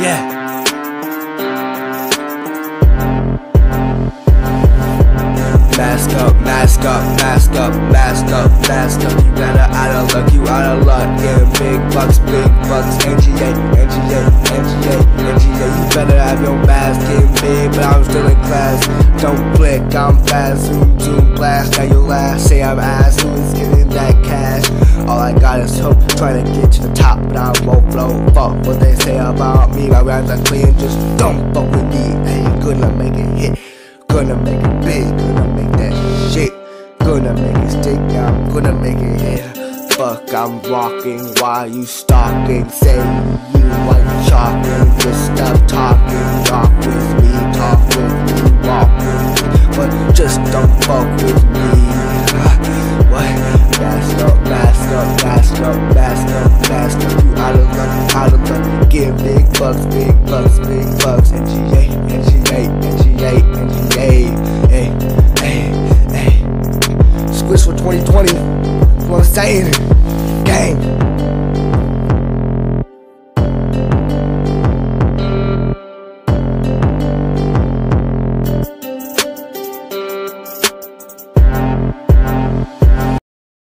Yeah. Mask up, mask up, mask up, mask up, mask up. You better out of luck, you out of luck. Getting big bucks, big bucks. NGA, NGA, NGA, NGA. You better have your mask getting big, but I'm still in class. Don't click, I'm fast. Zoom, zoom, blast. Now your last. Say I'm ass. Who's getting that cash? All I got is hope, trying to get to the top, but I won't flow. Fuck what they say about are clean, just don't fuck with me. Ain't gonna make it hit. Gonna make it big, gonna make that shit. Gonna make it stick, I'm gonna make it hit. Fuck, I'm walking while you stalking. Say you like chalking, just stop talking. Bucks, big bucks, big bucks. NGA, NGA, NGA, NGA. Hey, hey, hey. Squish for 2020. What I'm saying?